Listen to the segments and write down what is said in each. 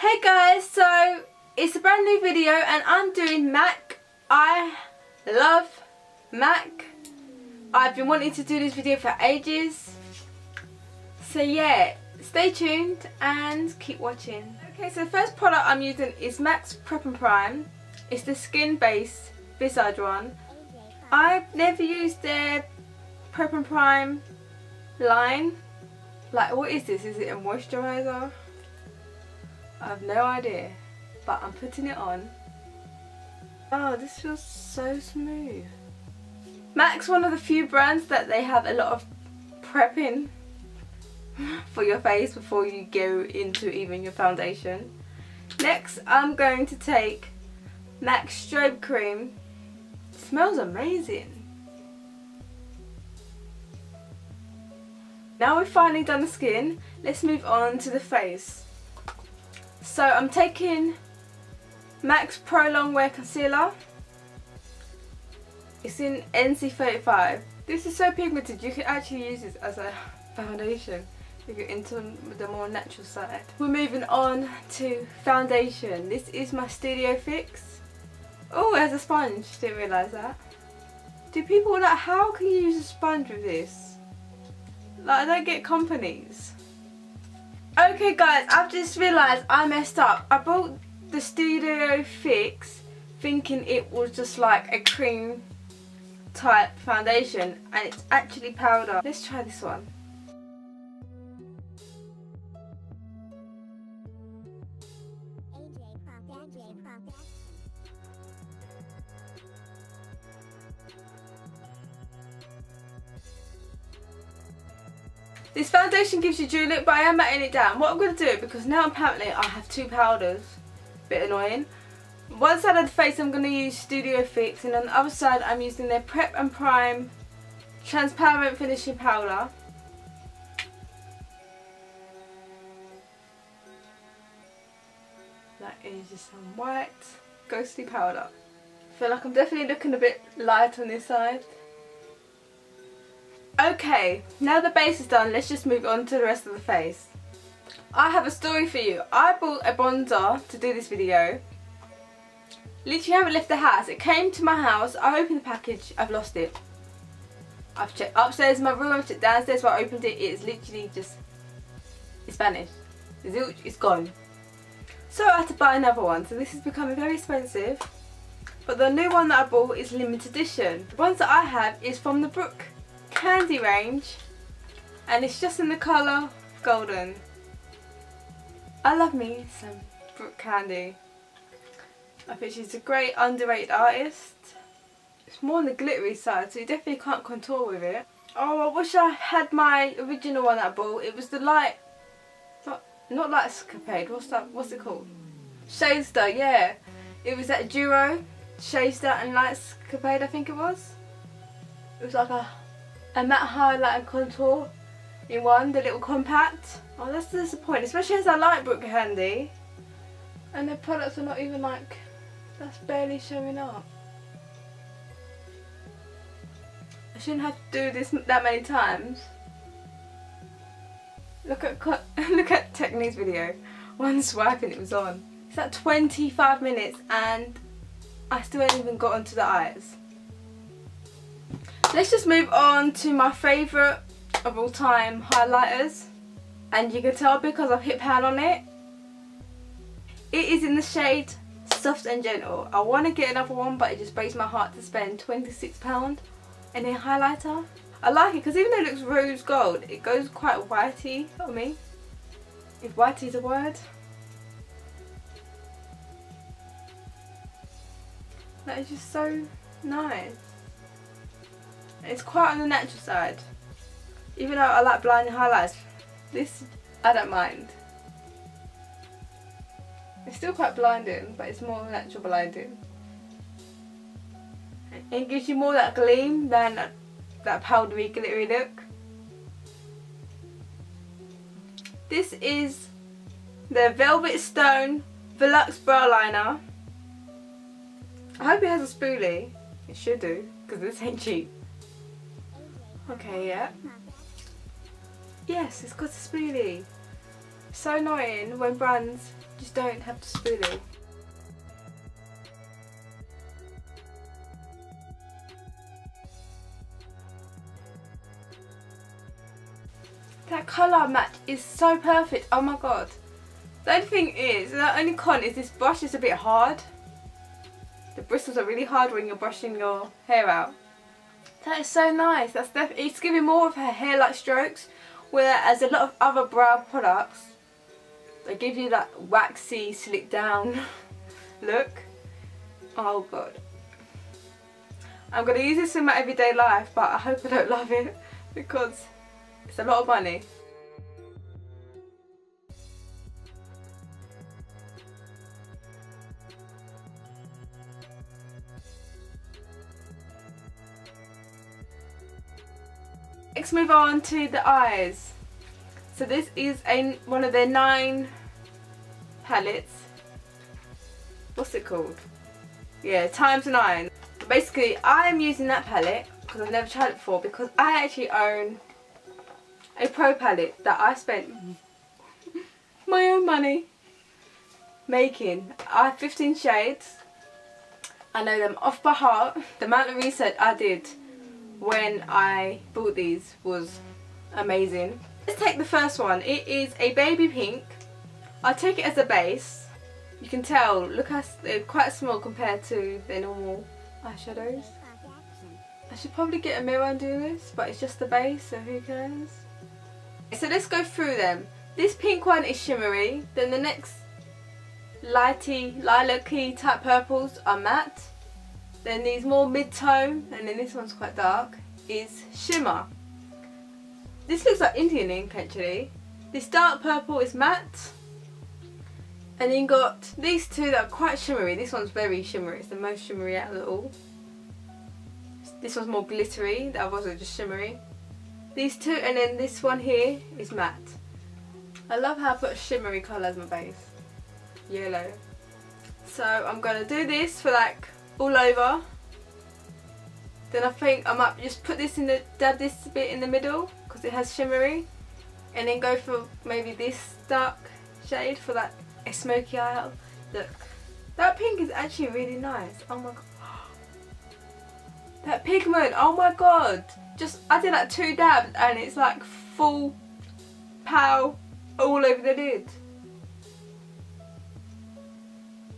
Hey guys, so it's a brand new video and I'm doing MAC. I love MAC. I've been wanting to do this video for ages. So yeah, stay tuned and keep watching. Okay, so the first product I'm using is MAC's Prep and Prime. It's the skin based Visage one. I've never used their Prep and Prime line. Like what is this? Is it a moisturiser? I have no idea. But I'm putting it on. Oh, this feels so smooth. MAC's one of the few brands that they have a lot of prepping for your face before you go into even your foundation. Next, I'm going to take MAC Strobe Cream. It smells amazing. Now we've finally done the skin, let's move on to the face. So I'm taking MAC's Pro Longwear Concealer. It's in NC35. This is so pigmented, you can actually use this as a foundation if you're into the more natural side. We're moving on to foundation. This is my Studio Fix. Oh, it has a sponge, didn't realise that. Do people like, how can you use a sponge with this? Like, I don't get companies. Okay guys, I've just realised I messed up. I bought the Studio Fix thinking it was just like a cream type foundation and it's actually powder. Let's try this one. This foundation gives you dewy look but I am matting it down. What I'm going to do, because now apparently I have two powders, bit annoying. One side of the face I'm going to use Studio Fix and on the other side I'm using their Prep and Prime Transparent Finishing Powder. That is just some white ghostly powder. I feel like I'm definitely looking a bit light on this side. Okay, now the base is done, let's just move on to the rest of the face. I have a story for you. I bought a bronzer to do this video. Literally haven't left the house. It came to my house, I opened the package, I've lost it. I've checked upstairs in my room, I've checked downstairs where I opened it, it's literally just, it's vanished. It's gone. So I had to buy another one, so this is becoming very expensive. But the new one that I bought is limited edition. The ones that I have is from the Brooke candy range and it's just in the colour golden. I love me some Brooke Candy. I think she's a great underrated artist. It's more on the glittery side so you definitely can't contour with it. Oh I wish I had my original one that I bought. It was the light, not, not light escapade, what's that, what's it called? Shadester, yeah. It was that duo, Shadester and light escapade I think it was. It was like a a matte highlight and contour in one, the little compact. Oh, that's disappointing, especially as I like Brooke Candy. And the products are not even like, that's barely showing up. I shouldn't have to do this that many times. Look at look at Technique's video. One swipe and it was on. It's at 25 minutes and I still haven't even got onto the eyes. Let's just move on to my favourite of all time highlighters. And you can tell because I've hit pan on it. It is in the shade Soft and Gentle. I want to get another one but it just breaks my heart to spend £26 in a highlighter. I like it because even though it looks rose gold, it goes quite whitey for me. If whitey is a word. That is just so nice. It's quite on the natural side. Even though I like blinding highlights, this I don't mind. It's still quite blinding, but it's more natural blinding. It gives you more that gleam than that, powdery glittery look. This is the Velvet Stone Veluxe Brow Liner. I hope it has a spoolie. It should do, because this ain't cheap. Okay, yeah. Yes, it's got a spoolie. So annoying when brands just don't have to spoolie. That colour match is so perfect. Oh my god. The only thing is, the only con is this brush is a bit hard. The bristles are really hard when you're brushing your hair out. That is so nice. That's definitely it's giving more of her hair-like strokes, whereas a lot of other brow products they give you that waxy, slick down look. Oh god. I'm gonna use this in my everyday life, but I hope I don't love it because it's a lot of money. Let's move on to the eyes. So this is a one of their nine palettes. What's it called? Yeah, times nine. Basically, I'm using that palette because I've never tried it before because I actually own a pro palette that I spent my own money making. I have 15 shades. I know them off by heart. The amount of research I did when I bought these was amazing. Let's take the first one. It is a baby pink. I'll take it as a base. You can tell, look how they're quite small compared to their normal eyeshadows. I should probably get a mirror and do this, but it's just the base, so who cares? So let's go through them. This pink one is shimmery, then the next lighty, lilac-y type purples are matte. Then these more mid-tone, and then this one's quite dark, is shimmer. This looks like Indian ink actually. This dark purple is matte. And then got these two that are quite shimmery. This one's very shimmery. It's the most shimmery out of all. This one's more glittery. Others are just shimmery. These two and then this one here is matte. I love how I put a shimmery colour as my base. Yellow. So I'm going to do this for like all over. Then I think I might just put this in the, dab this bit in the middle because it has shimmery. And then go for maybe this dark shade for that a smoky eye. Look, that pink is actually really nice. Oh my god. That pigment, oh my god. Just, I did like two dabs and it's like full pow all over the lid.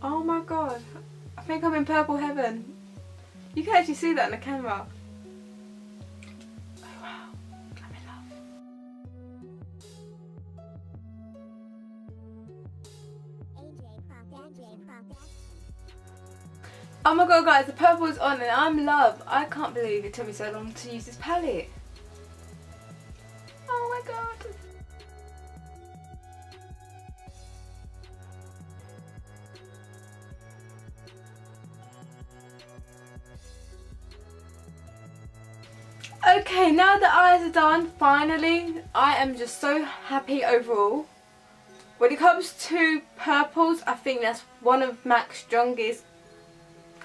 Oh my god. I think I'm in purple heaven. You can actually see that in the camera. Oh wow, I'm in love. Oh my god guys, the purple is on and I'm love. I can't believe it took me so long to use this palette. Now the eyes are done, finally, I am just so happy overall. When it comes to purples, I think that's one of MAC's strongest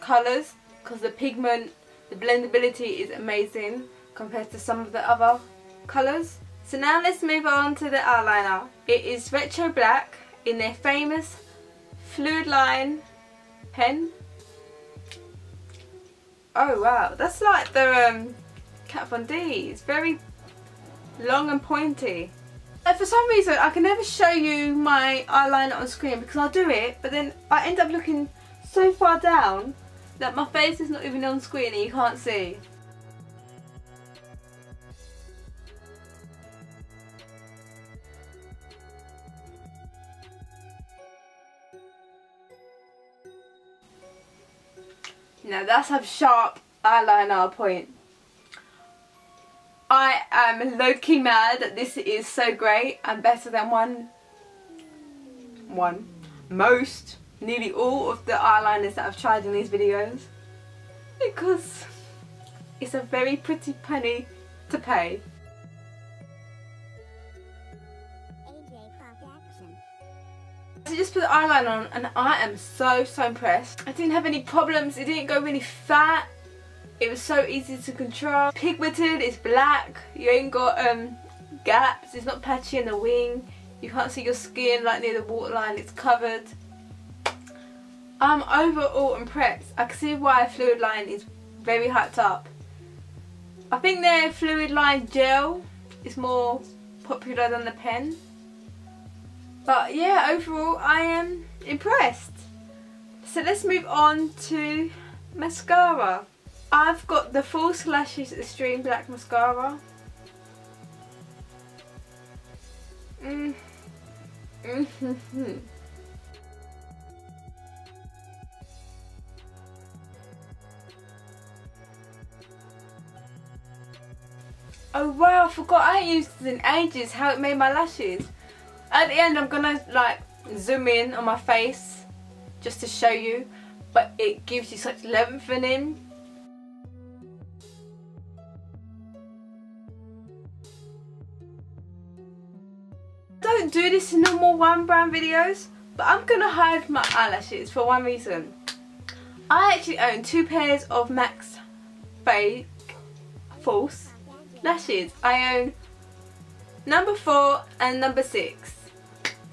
colours because the pigment, the blendability is amazing compared to some of the other colours. So now let's move on to the eyeliner. It is Retro Black in their famous Fluid Line pen. Oh wow, that's like the um, Kat Von D. It's very long and pointy. And for some reason I can never show you my eyeliner on screen because I'll do it but then I end up looking so far down that my face is not even on screen and you can't see. Now that's a sharp eyeliner point. I am um, low-key mad that this is so great and better than one, one, most, nearly all of the eyeliners that I've tried in these videos. Because it's a very pretty penny to pay. I just put the eyeliner on and I am so so impressed. I didn't have any problems, it didn't go really fat it was so easy to control. Pigmented, it's black. You ain't got um, gaps. It's not patchy in the wing. You can't see your skin like near the waterline, it's covered. I'm overall impressed. I can see why Fluid Line is very hyped up. I think their Fluid Line gel is more popular than the pen. But yeah, overall I am impressed. So let's move on to mascara. I've got the False Lashes Extreme Black Mascara. Mm. Mm -hmm. Oh wow, I forgot I used this in ages, how it made my lashes. At the end I'm gonna like zoom in on my face just to show you, but it gives you such lengthening. Don't do this in normal one brand videos, but I'm gonna hide my eyelashes for one reason. I actually own two pairs of MAC's Fake False lashes. I own number four and number six.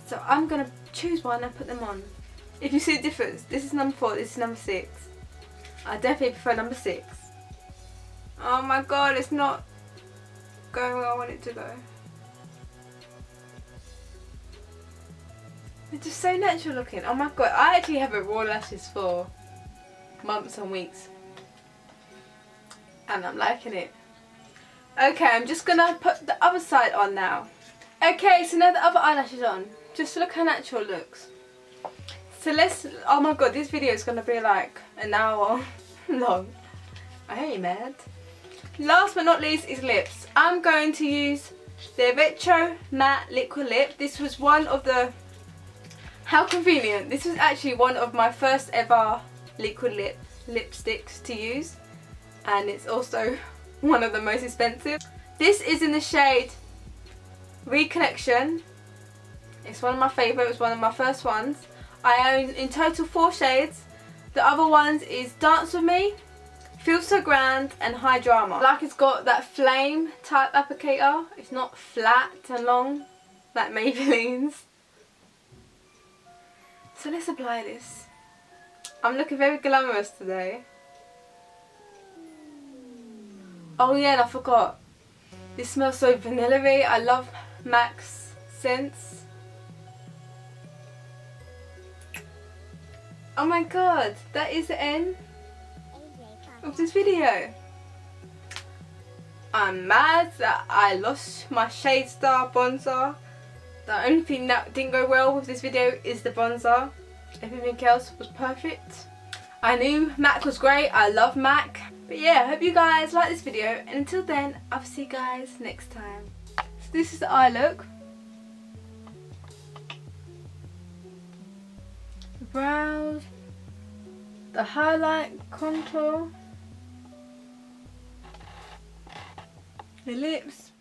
So I'm to choose one and put them on. If you see the difference, this is number four, this is number six. I definitely prefer number six. Oh my god, it's not going where I want it to go. They're just so natural looking. Oh my god, I actually haven't worn lashes for months and weeks. And I'm liking it. Okay, I'm just going to put the other side on now. Okay, so now the other eyelash is on. Just look how natural looks. So let's, oh my god, this video is going to be like an hour long. I hate you mad. Last but not least is lips. I'm going to use the Retro Matte Liquid Lip. This was one of the, how convenient. This was actually one of my first ever liquid lip lipsticks to use. And it's also one of the most expensive. This is in the shade Reconnection. It's one of my favourites, it's one of my first ones. I own in total four shades. The other ones is Dance With Me, Feel So Grand and High Drama. Like it's got that flame type applicator. It's not flat and long like Maybelline's. So let's apply this. I'm looking very glamorous today. Oh yeah, and I forgot. This smells so vanilla-y. I love MAC's scents. Oh my god, that is the end of this video. I'm mad that I lost my Shadester bronzer. The only thing that didn't go well with this video is the bronzer. Everything else was perfect. I knew MAC was great. I love MAC. But yeah, I hope you guys like this video. And until then, I'll see you guys next time. So this is the eye look. The brows. The highlight contour. The lips.